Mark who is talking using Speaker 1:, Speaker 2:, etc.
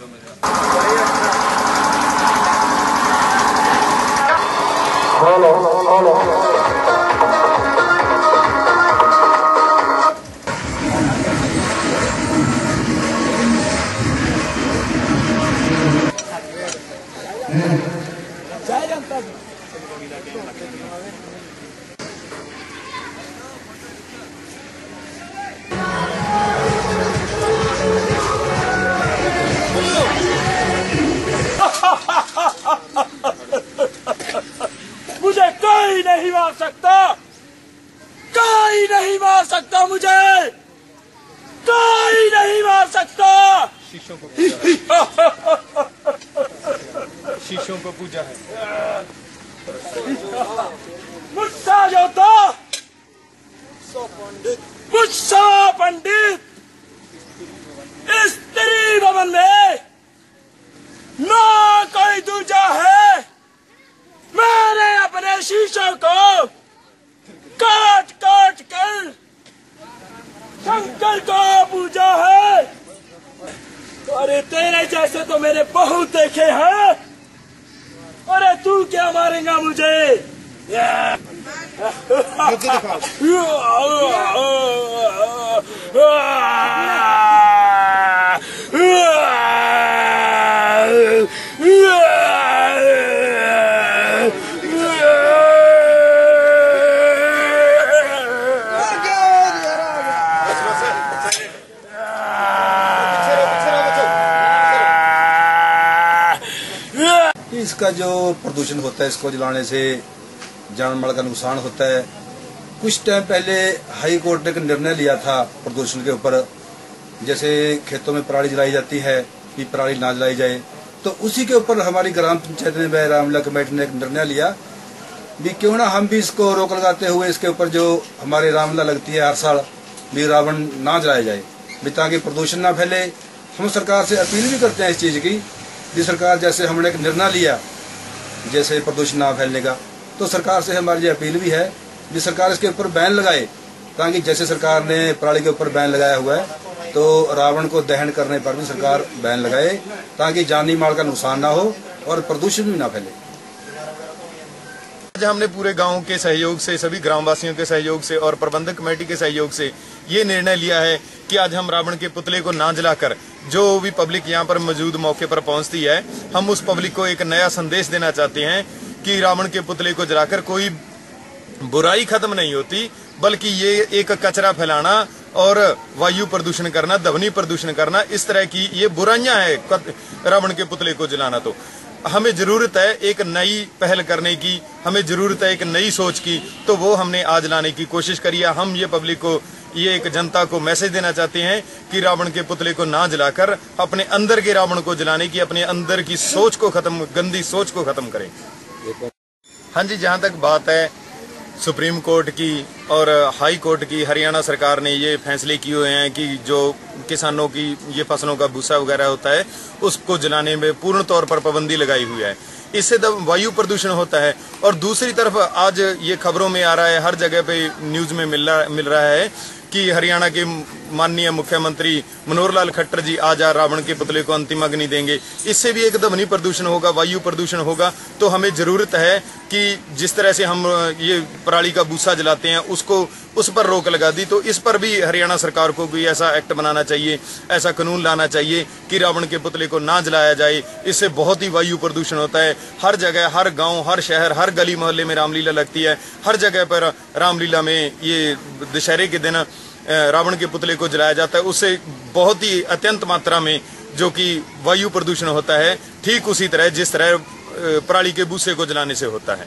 Speaker 1: मुझे मुझे कोई नहीं मार सकता।
Speaker 2: शीशों को पूजा शीशों को पूजा है।
Speaker 1: मुझसा तो मुझसा पंडित स्त्री भवन में ना कोई दूजा है मैंने अपने शीशों को काट काट कर शंकर को पूजा है अरे तेरे जैसे तो मैंने बहुत देखे हैं अरे तू क्या मारेगा मुझे
Speaker 3: इसका जो प्रदूषण होता है, इसको जलाने से जान माल का नुकसान होता है। कुछ टाइम पहले हाई कोर्ट ने एक निर्णय लिया था प्रदूषण के ऊपर। जैसे खेतों में पराली जलाई जाती है कि पराली ना जलाई जाए। तो उसी के ऊपर हमारी ग्राम पंचायत ने रामलीला कमेटी ने एक निर्णय लिया भी क्यों ना हम भी इसको रोक लगाते हुए इसके ऊपर जो हमारे रामलीला लगती है हर साल, भी रावण ना जलाया जाए। भी ताकि प्रदूषण ना फैले। हम सरकार से अपील भी करते हैं इस चीज़ की भी सरकार जैसे हमने एक निर्णय लिया, जैसे प्रदूषण ना फैलने का तो सरकार से हमारी ये अपील भी है कि सरकार इसके ऊपर बैन लगाए, ताकि जैसे सरकार ने पराली के ऊपर बैन लगाया हुआ है तो रावण को दहन करने पर भी सरकार बैन लगाए, ताकि जानी माल का नुकसान ना हो और प्रदूषण भी ना फैले।
Speaker 2: आज हमने पूरे गाँव के सहयोग से, सभी ग्रामवासियों के सहयोग से और प्रबंधक कमेटी के सहयोग से ये निर्णय लिया है कि आज हम रावण के पुतले को ना जलाकर जो भी पब्लिक यहाँ पर मौजूद मौके पर पहुँचती है, हम उस पब्लिक को एक नया संदेश देना चाहते हैं कि रावण के पुतले को जलाकर कोई बुराई खत्म नहीं होती, बल्कि ये एक कचरा फैलाना और वायु प्रदूषण करना ध्वनि प्रदूषण करना, इस तरह की ये बुराइयाँ है रावण के पुतले को जलाना तो। हमें ज़रूरत है एक नई पहल करने की हमें ज़रूरत है एक नई सोच की तो वो हमने आज लाने की कोशिश करी है। हम ये पब्लिक को ये एक जनता को मैसेज देना चाहते हैं कि रावण के पुतले को ना जलाकर अपने अंदर के रावण को जलाने की अपने अंदर की सोच को खत्म गंदी सोच को खत्म करें। हाँ जी जहाँ तक बात है सुप्रीम कोर्ट की और हाई कोर्ट की, हरियाणा सरकार ने ये फैसले किए हुए हैं कि जो किसानों की ये फ़सलों का भूसा वगैरह होता है, उसको जलाने में पूर्ण तौर पर पाबंदी लगाई हुई है। इससे तब वायु प्रदूषण होता है। और दूसरी तरफ़ आज ये खबरों में आ रहा है, हर जगह पे न्यूज़ में मिल रहा मिल रहा है कि हरियाणा के माननीय मुख्यमंत्री मनोहर लाल खट्टर जी आज आ रावण के पुतले को अंतिम अग्नि देंगे। इससे भी एक ध्वनि प्रदूषण होगा, वायु प्रदूषण होगा तो हमें ज़रूरत है कि जिस तरह से हम ये पराली का भूसा जलाते हैं, उसको, उस पर रोक लगा दी तो इस पर भी हरियाणा सरकार को भी ऐसा एक्ट बनाना चाहिए, ऐसा कानून लाना चाहिए कि रावण के पुतले को ना जलाया जाए। इससे बहुत ही वायु प्रदूषण होता है। हर जगह, हर गाँव, हर शहर, हर गली मोहल्ले में रामलीला लगती है। हर जगह पर रामलीला में ये दशहरे के दिन रावण के पुतले को जलाया जाता है। उससे बहुत ही अत्यंत मात्रा में जो कि वायु प्रदूषण होता है, ठीक उसी तरह, जिस तरह पराली के भूसे को जलाने से होता है।